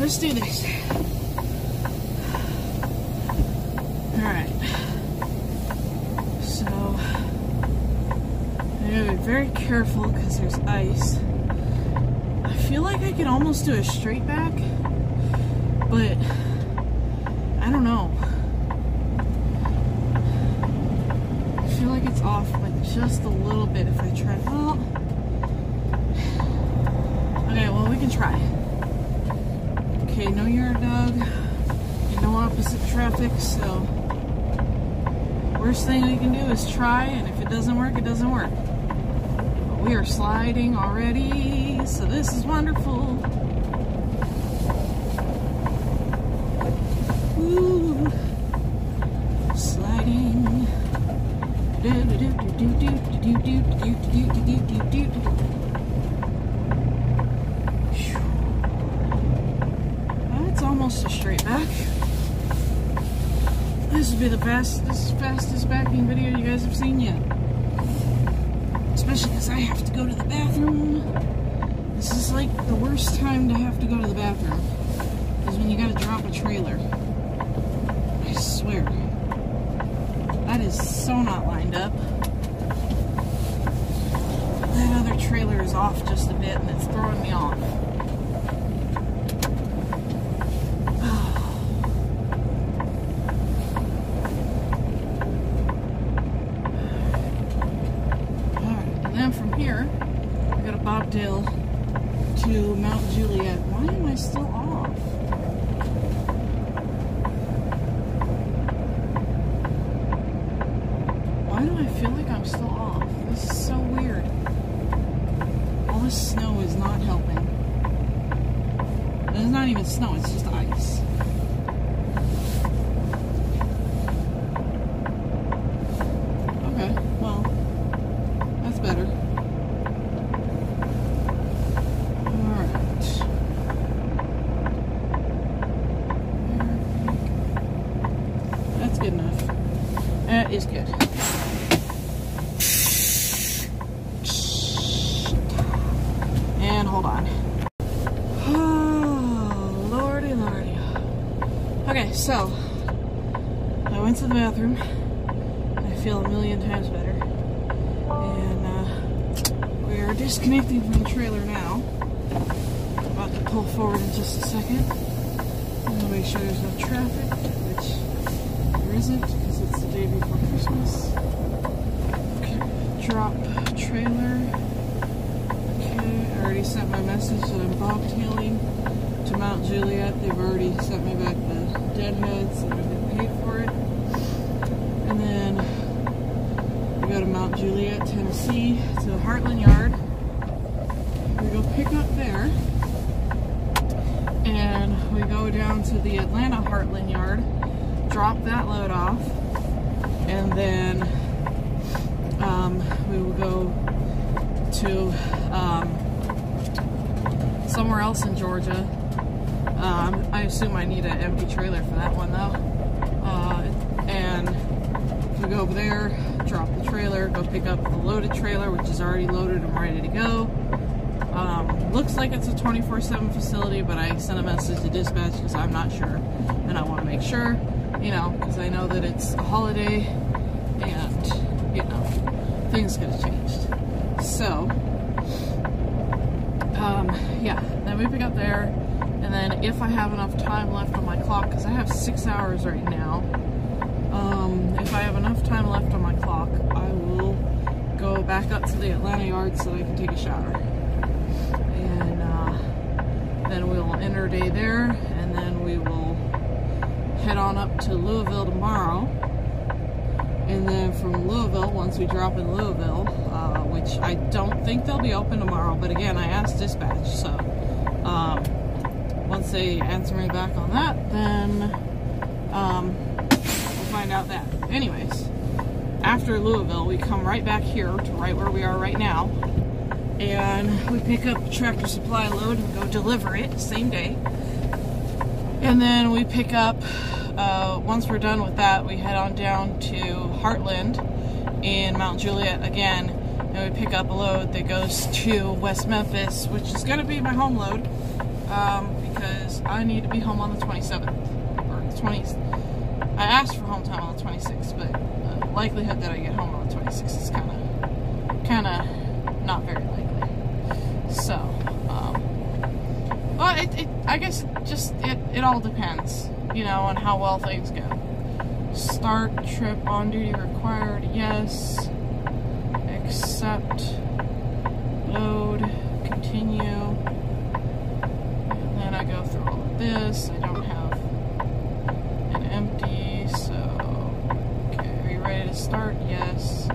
let's do this. Alright. So, I'm going to be very careful because there's ice. I feel like I could almost do a straight back, but I don't know. I feel like it's off like just a little bit if I try. Well, okay, well, we can try. Okay, no yard dog, no opposite traffic, so worst thing we can do is try, and if it doesn't work, it doesn't work. But we are sliding already, so this is wonderful. Almost a straight back. This would be the fastest, fastest backing video you guys have seen yet. Especially because I have to go to the bathroom. This is like the worst time to have to go to the bathroom. Is when you gotta drop a trailer. I swear. That is so not lined up. That other trailer is off just a bit and it's throwing me off. Alright, and then from here, I got a bobtail to Mount Juliet. Why am I still off? Why do I feel like I'm still off? This is so weird. All this snow is not helping. It's not even snow, it's just ice. Okay, well, that's better. Alright. That's good enough. That is good. And hold on. Oh, lordy, lordy. Okay, so I went to the bathroom. I feel a million times better. And uh, we are disconnecting from the trailer now. About to pull forward in just a second. I'm make sure there's no traffic, which isn't because it's the day before Christmas. Okay, drop trailer. Okay, I already sent my message that I'm bobtailing to Mount Juliet. They've already sent me back the deadheads and I've paid for it. And then we go to Mount Juliet, Tennessee, to the Heartland Yard. We go pick up there. And we go down to the Atlanta Heartland Yard, drop that load off, and then um, we will go to um, somewhere else in Georgia. Um, I assume I need an empty trailer for that one though. Uh, and we go over there, drop the trailer, go pick up the loaded trailer, which is already loaded and ready to go. Um, looks like it's a 24-7 facility, but I sent a message to dispatch because I'm not sure, and I want to make sure, you know, because I know that it's a holiday, and you know, things could have changed. So, um, yeah, then we pick up there, and then if I have enough time left on my clock, because I have six hours right now, um, if I have enough time left on my clock, I will go back up to the Atlanta yard so that I can take a shower. And uh, then we'll end our day there, and then we will head on up to Louisville tomorrow. And then from Louisville, once we drop in Louisville, uh, which I don't think they'll be open tomorrow, but again, I asked dispatch, so um, once they answer me back on that, then um, we'll find out that. Anyways, after Louisville, we come right back here to right where we are right now, and we pick up tractor supply load and go deliver it same day. And then we pick up, uh, once we're done with that, we head on down to Heartland in Mount Juliet again, and we pick up a load that goes to West Memphis, which is going to be my home load, um, because I need to be home on the 27th or the 20th. I asked for home time on the 26th, but the likelihood that I get home on the 26th is kind of, kind of not very likely. So, but it, it, I guess it just it, it all depends, you know, on how well things go. Start trip on duty required, yes. Accept, load, continue. And then I go through all of this. I don't have an empty, so okay, are you ready to start? Yes.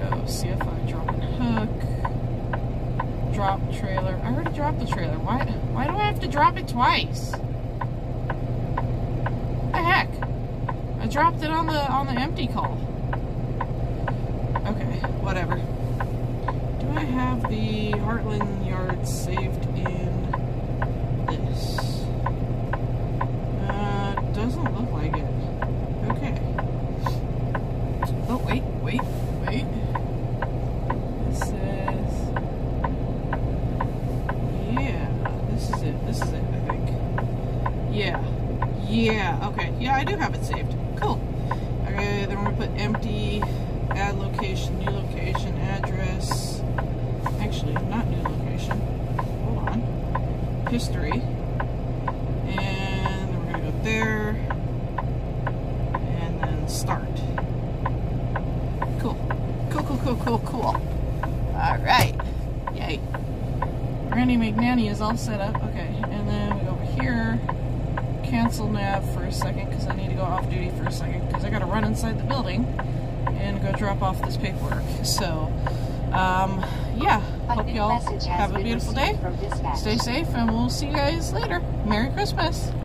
Go see if I drop and hook. Drop trailer. I already dropped the trailer. Why why do I have to drop it twice? What the heck? I dropped it on the on the empty call. Okay, whatever. Do I have the Heartland yard saved in this? Uh, doesn't look like it. Okay. Oh, wait, wait, wait. It says. Yeah, this is it. This is it, I think. Yeah. Yeah, okay. Yeah, I do have it saved. Cool. Okay, then we're gonna put empty, add location, new location, address. Actually, not new location. Hold on. History. And then we're gonna go there. And then start. Cool. Cool, cool, cool, cool, cool. Alright. Yay. Randy McNally is all set up. Okay, and then we go over here cancel nav for a second because I need to go off duty for a second because I got to run inside the building and go drop off this paperwork. So, um, yeah, hope y'all have a beautiful day. Stay safe, and we'll see you guys later. Merry Christmas.